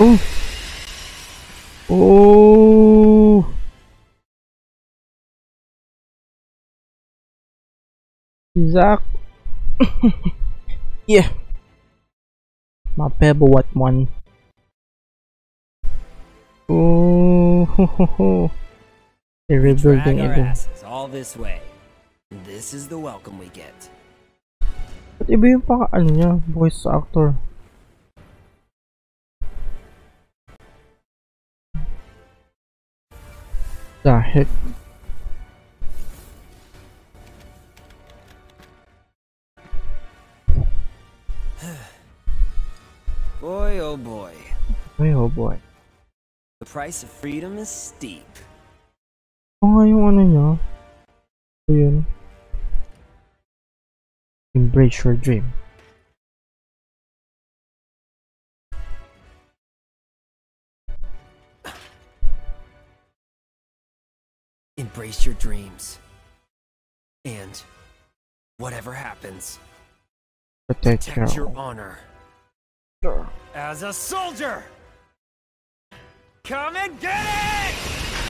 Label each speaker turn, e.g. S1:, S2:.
S1: Oh! Oh! Zack! yeah! My pebble what one? Oh! Ho, ho, ho. They're rebuilding
S2: Drag
S1: again.
S2: asses all this way. This is the welcome we get.
S1: Ba't iba yung paka ano niya, voice actor? The heck?
S2: Boy, oh boy.
S1: Ay, oh boy.
S2: The price of freedom is steep.
S1: Nga yung ano niya. Ito yun. Embrace your dream.
S2: Embrace your dreams. And whatever happens,
S1: Protect
S2: protect
S1: your
S2: your honor
S1: honor.
S2: as a soldier. Come and get it!